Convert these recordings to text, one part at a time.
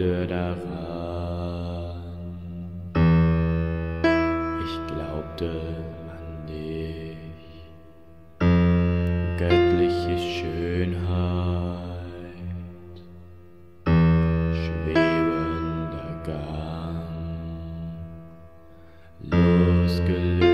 Ich glaubte daran, ich glaubte an dich, göttliche Schönheit, schwebender Gang, losgelöst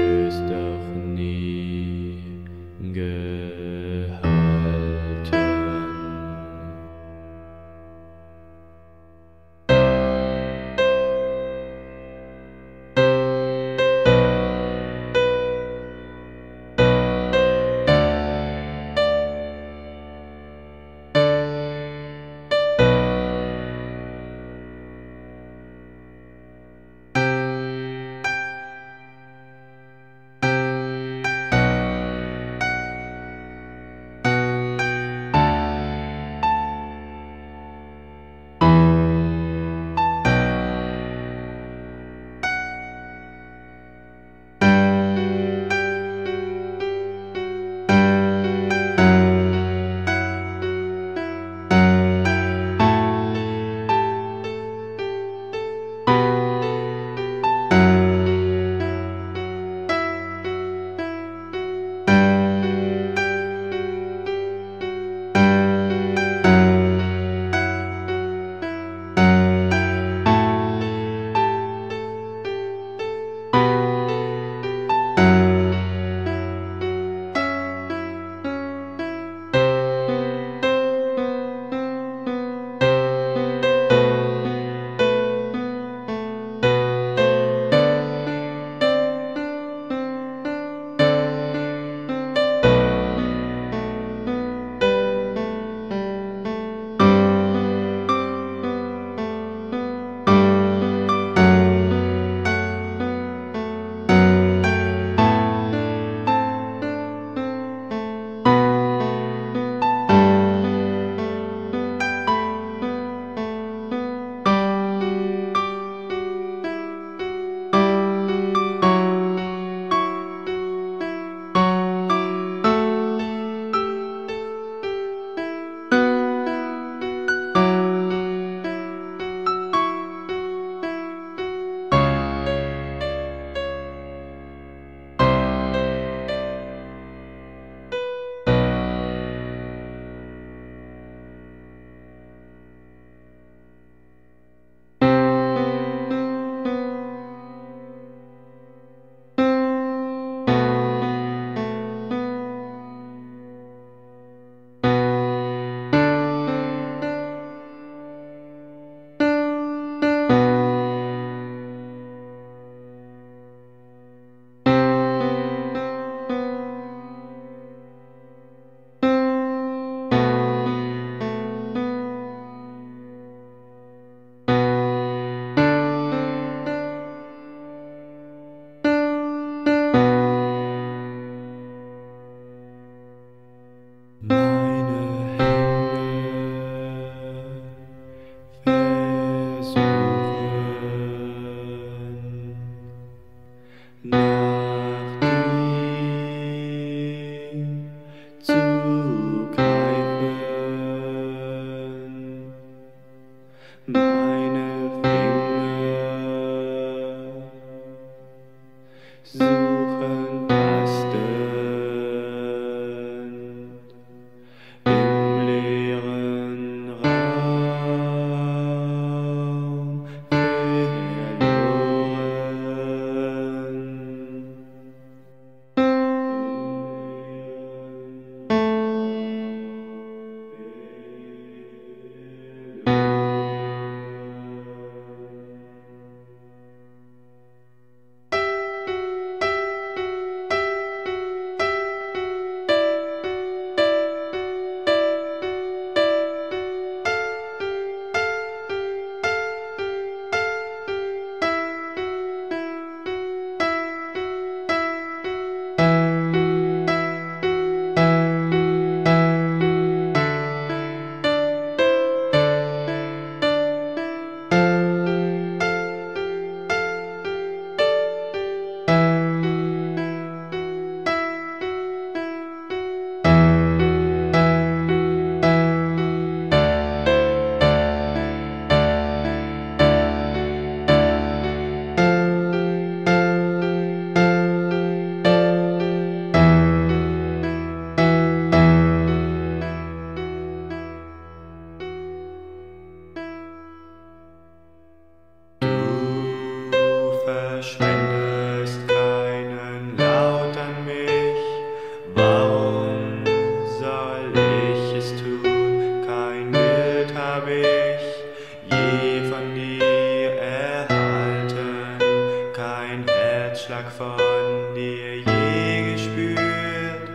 von dir je gespürt,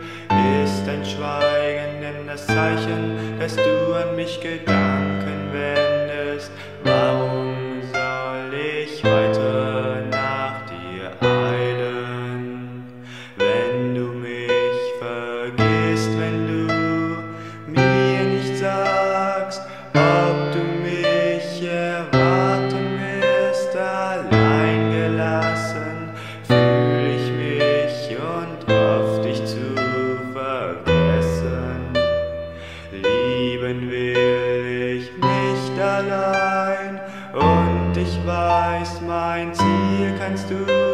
ist dein Schweigen denn das Zeichen, dass du an mich Gedanken wendest. Warum You.